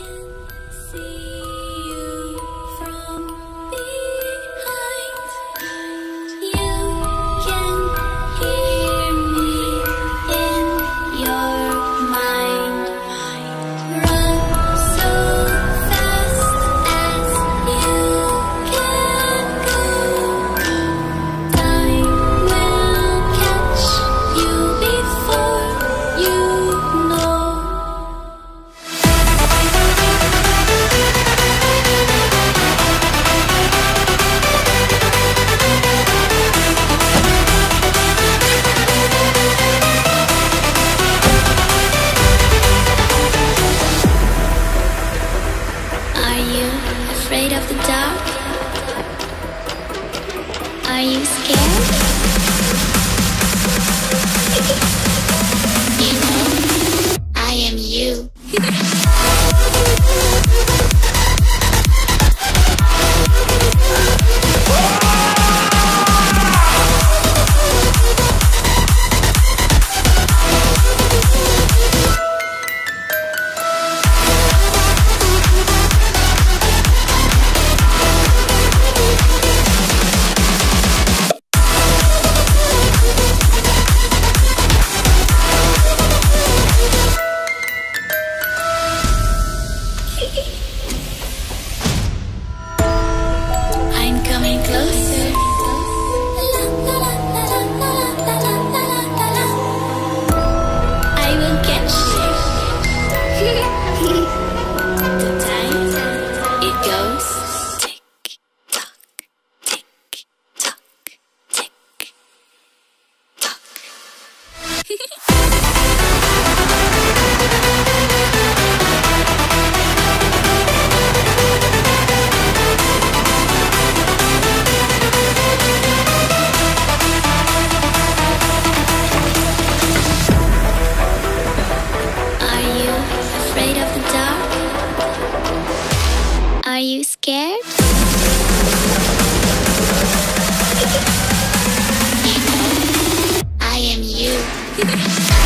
afraid Are you scared? Are you afraid of the dark? Are you scared? Thank you.